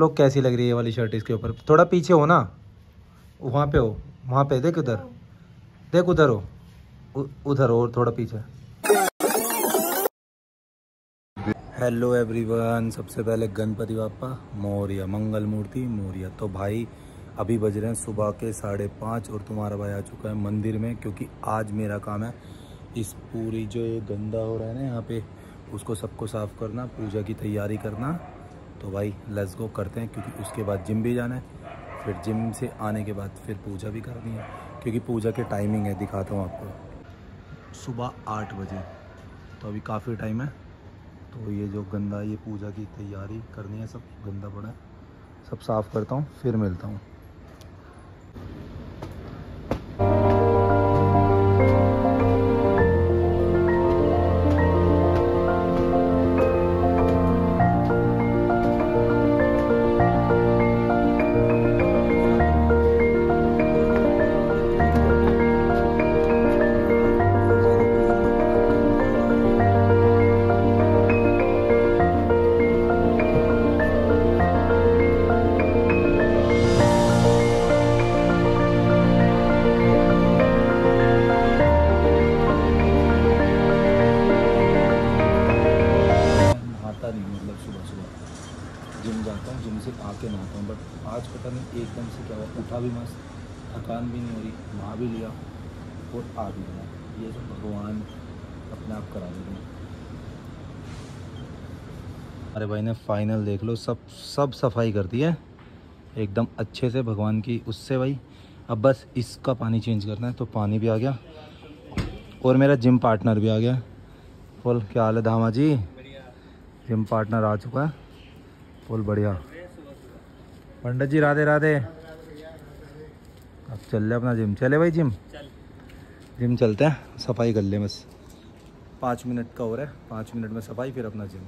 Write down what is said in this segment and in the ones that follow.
लोग कैसी लग रही है ये वाली शर्ट इसके ऊपर? थोड़ा पीछे हो ना। वहाँ पे हो। वहाँ पे, देख उधर। देख उधर हो। उधर हो थोड़ा पीछे। हेलो एवरीवन सबसे पहले गणपति बापा मौर्य मंगल मूर्ति, मौर्य तो भाई, अभी बज रहे हैं सुबह के साढ़े पाँच और तुम्हारा भाई आ चुका है मंदिर में, क्योंकि आज मेरा काम है इस पूरी जो ये गंदा हो रहा है ना यहाँ पे, उसको सबको साफ़ करना, पूजा की तैयारी करना। तो भाई लेट्स गो करते हैं, क्योंकि उसके बाद जिम भी जाना है। फिर जिम से आने के बाद फिर पूजा भी करनी है, क्योंकि पूजा के टाइमिंग है, दिखाता हूँ आपको। सुबह आठ बजे तो अभी काफ़ी टाइम है। तो ये जो गंदा, ये पूजा की तैयारी करनी है सब, गंदा पड़ा है। सब साफ़ करता हूँ, फिर मिलता हूँ। सुबह सुबह जिम जाता हूँ, जिम से आके नहाता हूँ बट आज पता नहीं एकदम से क्या हुआ, उठा भी मस्त, थकान भी नहीं हो रही, नहा भी लिया और आ भी गया। ये सब भगवान अपने आप करा देते हैं। अरे भाई ने फाइनल देख लो, सब सब सफ़ाई कर दी है। एकदम अच्छे से भगवान की, उससे भाई। अब बस इसका पानी चेंज करना है तो पानी भी आ गया और मेरा जिम पार्टनर भी आ गया। फुल क्या हाल है धामा जी? जिम पार्टनर आ चुका है। फुल बढ़िया। पंडित जी राधे राधे। अब चल रहे अपना जिम। चले भाई जिम? जिम चलते हैं। सफ़ाई कर ले बस। पाँच मिनट का हो रहा है। पाँच मिनट में सफ़ाई फिर अपना जिम।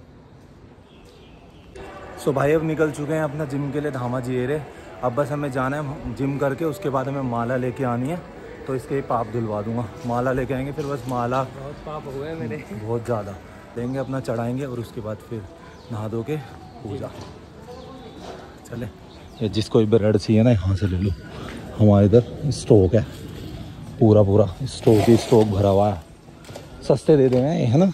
सो भाई अब निकल चुके हैं अपना जिम के लिए धामा जी एरे। अब बस हमें जाना है जिम करके उसके बाद हमें माला लेके आनी है। तो इसके पाप धुलवा दूँगा। माला लेके आएँगे फिर बस माला। बहुत पाप हुए मेरे। बहुत ज़्यादा। लेंगे अपना चढ़ाएँगे और उसके बाद फिर नहा धो के पूजा। चले। ये जिसको भी ब्रेड चाहिए ना यहाँ से ले लो। हमारे इधर स्टॉक है। पूरा पूरा। स्टॉक ही स्टॉक भरा हुआ है। सस्ते दे देते हैं है ना?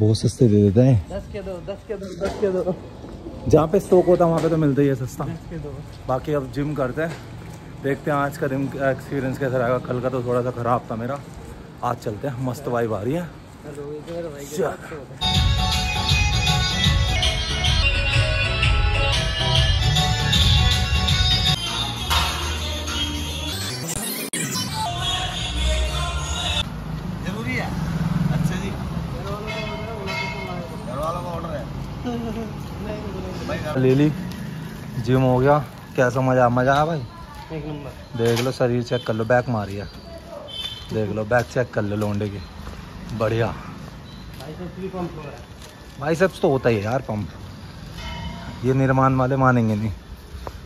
बहुत सस्ते दे देते हैं। दस के दो दस के दो दस के दो। जहाँ पे स्टॉक होता है वहाँ पे तो मिलता ही है सस्ता। दो। बाकी अब जिम करते हैं। देखते हैं आज का दिन एक्सपीरियंस कैसा रहेगा। कल का तो थोड़ा सा ख़राब था मेरा। आज चलते हैं। मस्त वाइब आ रही है। तो है। है। अच्छा है ले ली जिम हो। गया। कैसा मज़ा? मज़ा आया भाई? एक नंबर। देख लो शरीर चेक कर लो बैक मारिया देख लो बैक चेक कर लो लोंडे की। बढ़िया। भाई सब तो होता ही है यार पंप। ये निर्माण वाले मानेंगे नहीं।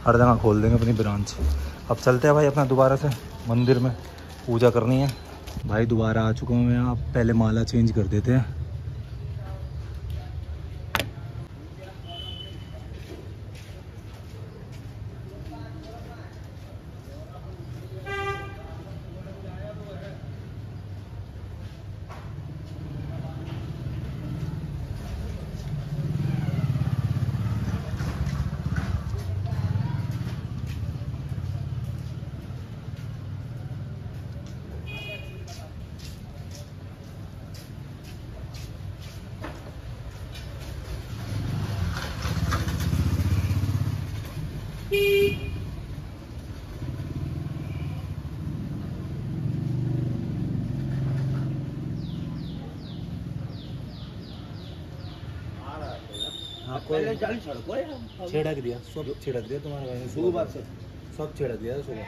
हर जगह खोल देंगे अपनी ब्रांच। अब चलते हैं भाई अपना दोबारा से। मंदिर में पूजा करनी है। भाई दोबारा आ चुका हूँ मैं आप पहले माला चेंज कर देते हैं। छिड़क दिया सब छिड़क दिया तुम्हारे भाई ने सुबह से सब। छिड़क दिया सुबह।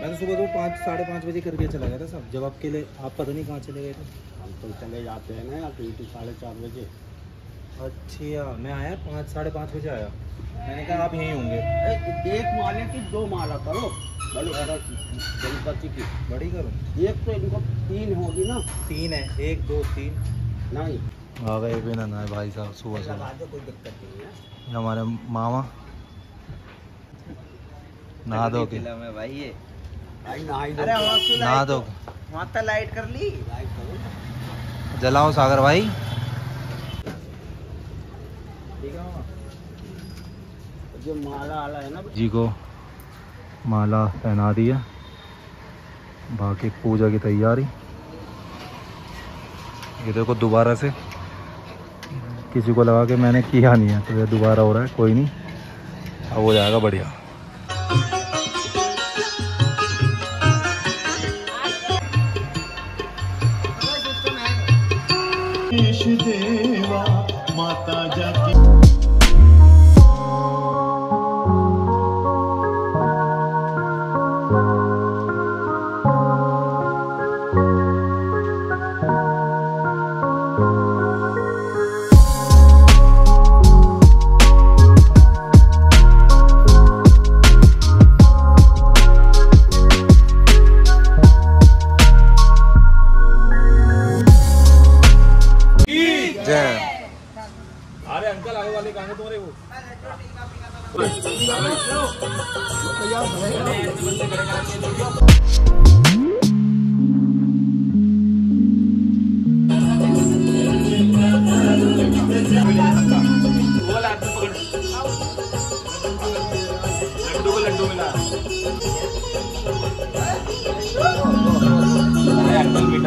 मैंने सुबह तो पाँच साढ़े पाँच बजे करके चला गया था सब। जब आपके लिए आप पता नहीं कहाँ चले गए थे? हम तो चले जाते हैं ना यार ड्यूटी साढ़े चार बजे। अच्छा मैं आया पाँच साढ़े पाँच बजे आया। मैंने कहा आप यहीं होंगे। एक माले की दो माला करो। गणपति की। बड़ी करूँ। एक तो इनको तीन होगी ना। तीन है एक दो तीन। नहीं। आ गए भी ना नहाए भाई साहब सुबह सुबह। कोई दिक्कत नहीं है। हमारे मामा। नहा दो के भाई ये। भाई नहाई दो अरे वहाँ नहा दो वहाँ तो लाइट कर ली? जलाओ सागर भाई। है जो माला आला है ना जी को माला पहना दिया बाकी पूजा की तैयारी। ये देखो दोबारा से। किसी को लगा कि मैंने किया नहीं है तो ये दोबारा हो रहा है, कोई नहीं। अब हो जाएगा बढ़िया। जय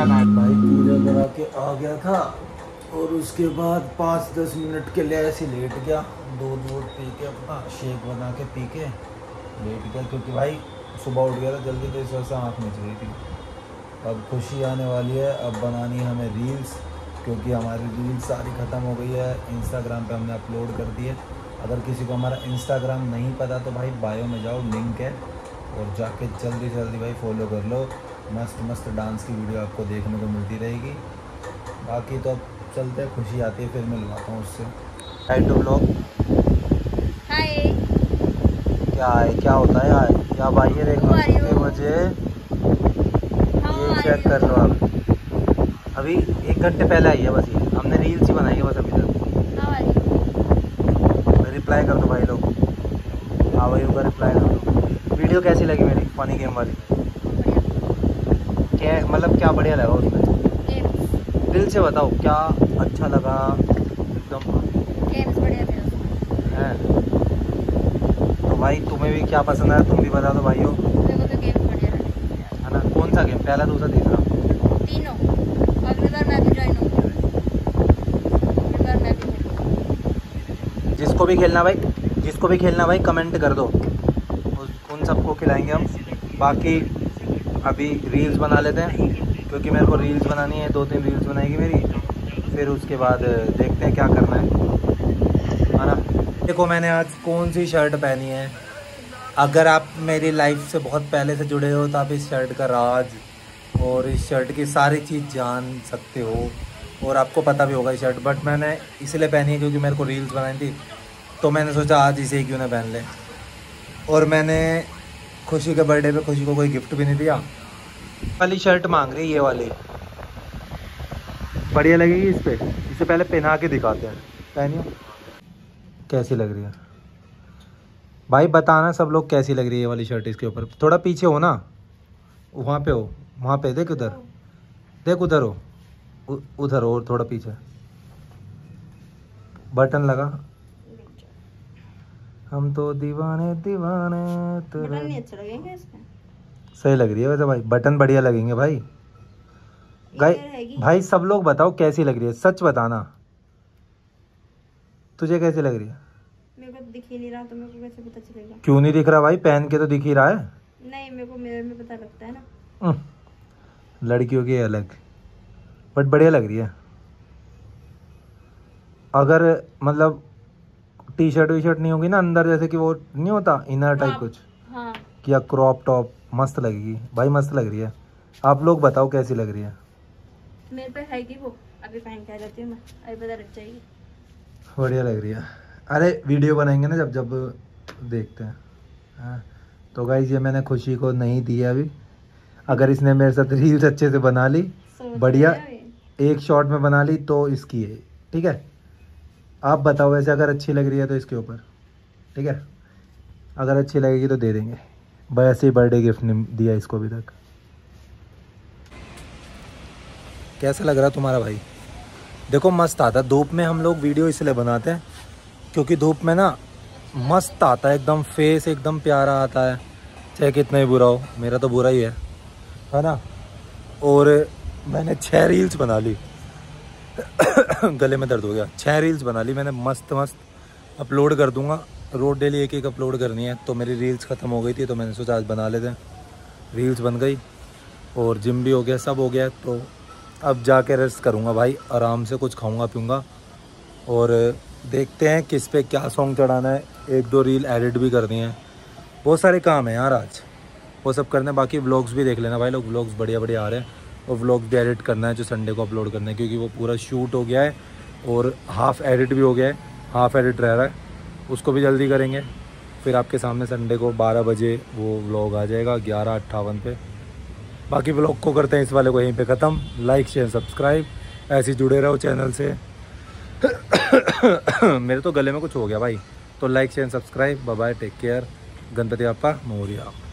भाई। पूजा करा के आ गया था और उसके बाद पाँच दस मिनट के लिए ऐसे लेट गया। दूध वूध पी के अपना शेक बना के पी के लेट गया क्योंकि भाई सुबह उठ गया था, जल्दी तो इस वजह से आँख मिच गई थी। अब खुशी आने वाली है, अब बनानी है हमें रील्स क्योंकि हमारी रील्स सारी ख़त्म हो गई है। इंस्टाग्राम पे हमने अपलोड कर दी है। अगर किसी को हमारा इंस्टाग्राम नहीं पता तो भाई बायो में जाओ लिंक है, और जाके जल्दी से जल्दी भाई फॉलो कर लो। मस्त मस्त डांस की वीडियो आपको देखने को मिलती रहेगी। बाकी तो अब चलते हैं खुशी आती है फिर मिलवाता हूँ उससे। टाइट टू ब्लॉग हाय क्या है क्या होता है यार क्या भाई ये देखो कितने बजे? ये चेक कर लो आप। अभी एक घंटे पहले आई है बस ये। हमने रील्स ही बनाई है बस अभी तक। रिप्लाई कर दो भाई लोग? हाँ भाई का रिप्लाई कर दो। वीडियो कैसी लगी मेरी? फनी गेम वाली। क्या मतलब क्या बढ़िया लगा उसमें? दिल से बताओ क्या अच्छा लगा? एकदम। है। तो भाई तुम्हें भी क्या पसंद आया? तुम भी बता दो भाइयों। तो है ना? कौन सा गेम पहला दूसरा तीसरा? तीनों। अगली बार मैं भी ज्वाइन जिसको भी खेलना भाई जिसको भी खेलना भाई कमेंट कर दो। उन सबको खिलाएँगे हम। बाकी अभी रील्स बना लेते हैं, क्योंकि मेरे को रील्स बनानी है दो तीन रील्स बनाएगी मेरी। फिर उसके बाद देखते हैं क्या करना है। है ना? देखो, मैंने आज कौन सी शर्ट पहनी है? अगर आप मेरी लाइफ से बहुत पहले से जुड़े हो तो आप इस शर्ट का राज और इस शर्ट की सारी चीज़ जान सकते हो और आपको पता भी होगा ये शर्ट बट मैंने इसलिए पहनी है क्योंकि मेरे को रील्स बनानी थी तो मैंने सोचा आज इसे क्यों ना पहन ले। और मैंने खुशी के बर्थडे पे खुशी को कोई गिफ्ट भी नहीं दिया। वाली शर्ट मांग रही ये वाली। बढ़िया लगेगी इस पे। इसे पहले पहना के दिखाते हैं। पहनियो। कैसी लग रही है? भाई बताना सब लोग कैसी लग रही है ये वाली शर्ट इसके ऊपर। थोड़ा पीछे हो ना। वहाँ पे हो। वहाँ पे देख उधर। देख उधर हो। उधर और थोड़ा पीछे। बटन लगा। हम तो दीवाने दीवाने बटन नहीं अच्छा लगेंगे इसमें? सही लग रही है वैसे भाई बटन बढ़िया लगेंगे भाई। गाई भाई सब लोग बताओ कैसी लग रही है सच बताना। तुझे कैसी लग रही है? मेरे को दिख ही नहीं रहा तो मेरे को कैसे पता चलेगा? क्यों नहीं दिख रहा भाई पहन के तो दिख ही रहा है। नहीं मेरे को मिरर में पता लगता है ना। लड़कियों की अलग बट बढ़िया लग रही है। अगर मतलब टी शर्ट वी शर्ट नहीं होगी ना अंदर जैसे कि वो नहीं होता इनर टाइप हाँ। कुछ? हाँ। या क्रॉप टॉप मस्त लगेगी। भाई मस्त लग रही है। आप लोग बताओ कैसी लग रही है? मेरे पे है कि वो। अभी पहन के आ जाती हूँ मैं। अभी पता लग जाएगी। बढ़िया लग रही है। अरे वीडियो बनाएँगे ना जब जब देखते हैं। हाँ। तो गाइज़ ये मैंने खुशी को नहीं दिया अभी। अगर इसने मेरे साथ रील्स अच्छे से बना ली बढ़िया। एक शॉट में बना ली तो इसकी है। ठीक है? आप बताओ वैसे अगर अच्छी लग रही है तो इसके ऊपर, ठीक है? अगर अच्छी लगेगी तो दे देंगे। ऐसे ही बर्थडे गिफ्ट दिया इसको अभी तक। कैसा लग रहा तुम्हारा भाई? देखो, मस्त आता। है धूप में हम लोग वीडियो इसलिए बनाते हैं, क्योंकि धूप में ना मस्त आता है, एकदम फेस एकदम प्यारा आता है। चाहे कितना ही बुरा हो, मेरा तो बुरा ही है है ना? और मैंने छः रील्स बना ली। गले में दर्द हो गया। छः रील्स बना ली मैंने, मस्त मस्त। अपलोड कर दूँगा। रोड डेली एक एक अपलोड करनी है। तो मेरी रील्स ख़त्म हो गई थी तो मैंने सोचा आज बना लेते हैं। रील्स बन गई और जिम भी हो गया, सब हो गया। तो अब जाके रेस्ट करूँगा भाई, आराम से कुछ खाऊँगा, पीऊँगा। और देखते हैं किस पे क्या सॉन्ग चढ़ाना है। एक दो रील एडिट भी करनी है। बहुत सारे काम हैं यार आज। वो सब करने बाकी व्लॉग्स भी देख लेना भाई लोग। व्लॉग्स बढ़िया बढ़िया आ रहे हैं। और व्लॉग्स भी एडिट करना है, जो संडे को अपलोड करना है, क्योंकि वो पूरा शूट हो गया है और हाफ़ एडिट भी हो गया है हाफ़ एडिट रह रहा है। उसको भी जल्दी करेंगे। फिर आपके सामने संडे को 12 बजे वो व्लॉग आ जाएगा, ग्यारह अट्ठावन पे। बाकी व्लॉग को करते हैं, इस वाले को यहीं पे ख़त्म। लाइक शेयर सब्सक्राइब ऐसे जुड़े रहो चैनल से। मेरे तो गले में कुछ हो गया भाई। तो like share subscribe bye take care Ganpati Bappa Morya.